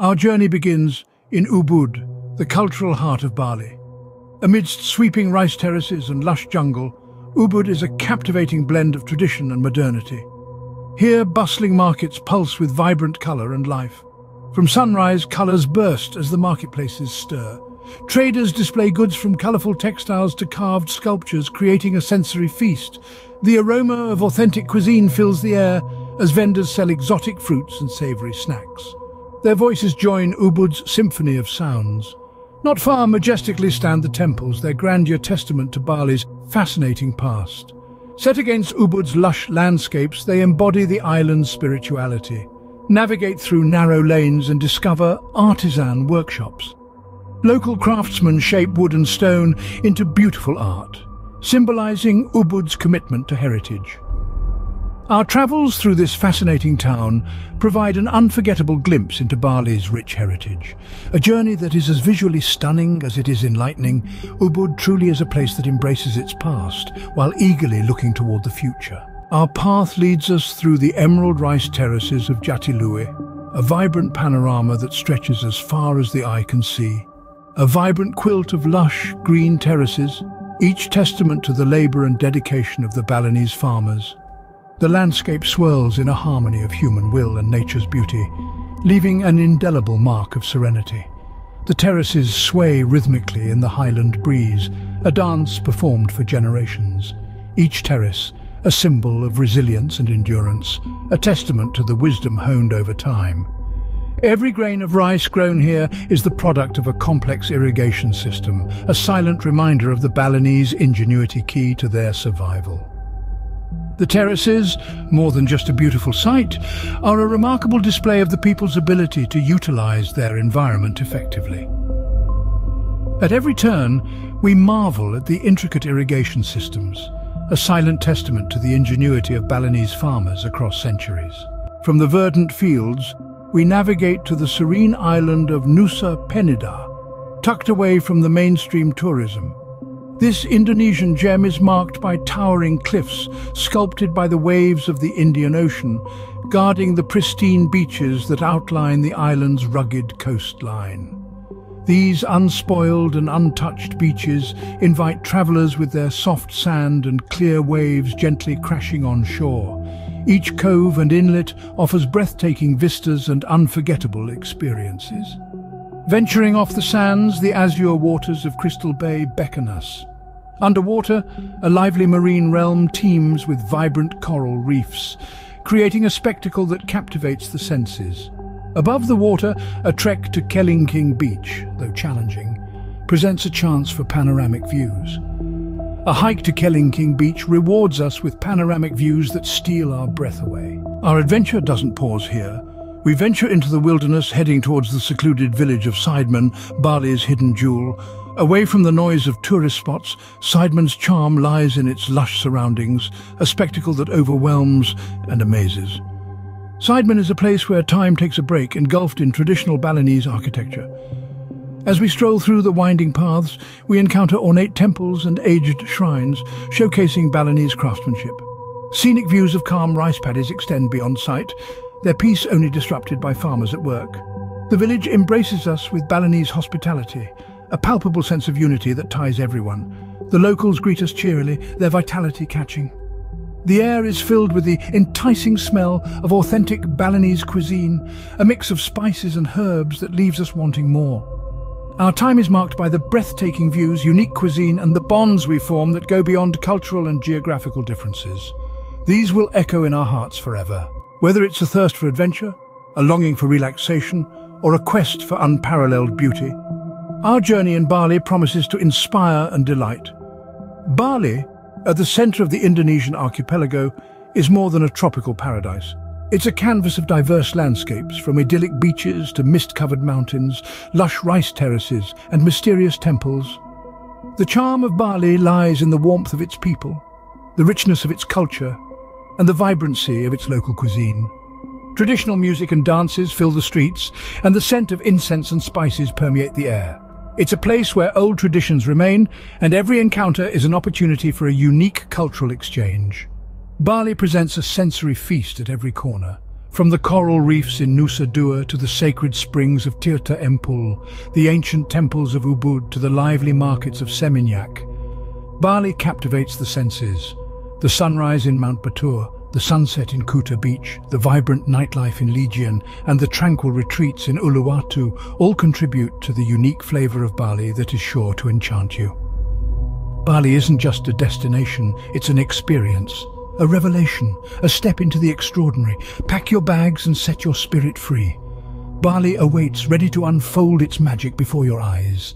Our journey begins in Ubud, the cultural heart of Bali. Amidst sweeping rice terraces and lush jungle, Ubud is a captivating blend of tradition and modernity. Here, bustling markets pulse with vibrant colour and life. From sunrise, colours burst as the marketplaces stir. Traders display goods from colourful textiles to carved sculptures, creating a sensory feast. The aroma of authentic cuisine fills the air as vendors sell exotic fruits and savoury snacks. Their voices join Ubud's symphony of sounds. Not far majestically stand the temples, their grandeur testament to Bali's fascinating past. Set against Ubud's lush landscapes, they embody the island's spirituality. Navigate through narrow lanes and discover artisan workshops. Local craftsmen shape wood and stone into beautiful art, symbolizing Ubud's commitment to heritage. Our travels through this fascinating town provide an unforgettable glimpse into Bali's rich heritage. A journey that is as visually stunning as it is enlightening, Ubud truly is a place that embraces its past while eagerly looking toward the future. Our path leads us through the emerald rice terraces of Jatiluwih, a vibrant panorama that stretches as far as the eye can see. A vibrant quilt of lush green terraces, each testament to the labour and dedication of the Balinese farmers. The landscape swirls in a harmony of human will and nature's beauty, leaving an indelible mark of serenity. The terraces sway rhythmically in the highland breeze, a dance performed for generations. Each terrace, a symbol of resilience and endurance, a testament to the wisdom honed over time. Every grain of rice grown here is the product of a complex irrigation system, a silent reminder of the Balinese ingenuity key to their survival. The terraces, more than just a beautiful sight, are a remarkable display of the people's ability to utilize their environment effectively. At every turn, we marvel at the intricate irrigation systems, a silent testament to the ingenuity of Balinese farmers across centuries. From the verdant fields, we navigate to the serene island of Nusa Penida, tucked away from the mainstream tourism. This Indonesian gem is marked by towering cliffs sculpted by the waves of the Indian Ocean, guarding the pristine beaches that outline the island's rugged coastline. These unspoiled and untouched beaches invite travellers with their soft sand and clear waves gently crashing on shore. Each cove and inlet offers breathtaking vistas and unforgettable experiences. Venturing off the sands, the azure waters of Crystal Bay beckon us. Underwater, a lively marine realm teems with vibrant coral reefs, creating a spectacle that captivates the senses. Above the water, a trek to Kelingking Beach, though challenging, presents a chance for panoramic views. A hike to Kelingking Beach rewards us with panoramic views that steal our breath away. Our adventure doesn't pause here. We venture into the wilderness heading towards the secluded village of Sideman, Bali's hidden jewel, Away from the noise of tourist spots, Sideman's charm lies in its lush surroundings, a spectacle that overwhelms and amazes. Sideman is a place where time takes a break, engulfed in traditional Balinese architecture. As we stroll through the winding paths, we encounter ornate temples and aged shrines, showcasing Balinese craftsmanship. Scenic views of calm rice paddies extend beyond sight, their peace only disrupted by farmers at work. The village embraces us with Balinese hospitality, a palpable sense of unity that ties everyone. The locals greet us cheerily, their vitality catching. The air is filled with the enticing smell of authentic Balinese cuisine, a mix of spices and herbs that leaves us wanting more. Our time is marked by the breathtaking views, unique cuisine and the bonds we form that go beyond cultural and geographical differences. These will echo in our hearts forever. Whether it's a thirst for adventure, a longing for relaxation, or a quest for unparalleled beauty, our journey in Bali promises to inspire and delight. Bali, at the center of the Indonesian archipelago, is more than a tropical paradise. It's a canvas of diverse landscapes, from idyllic beaches to mist-covered mountains, lush rice terraces and mysterious temples. The charm of Bali lies in the warmth of its people, the richness of its culture, and the vibrancy of its local cuisine. Traditional music and dances fill the streets, and the scent of incense and spices permeate the air. It's a place where old traditions remain, and every encounter is an opportunity for a unique cultural exchange. Bali presents a sensory feast at every corner, From the coral reefs in Nusa Dua to the sacred springs of Tirta Empul, the ancient temples of Ubud to the lively markets of Seminyak, Bali captivates the senses. The sunrise in Mount Batur, the sunset in Kuta Beach, the vibrant nightlife in Legian, and the tranquil retreats in Uluwatu all contribute to the unique flavour of Bali that is sure to enchant you. Bali isn't just a destination, it's an experience, a revelation, a step into the extraordinary. Pack your bags and set your spirit free. Bali awaits, ready to unfold its magic before your eyes.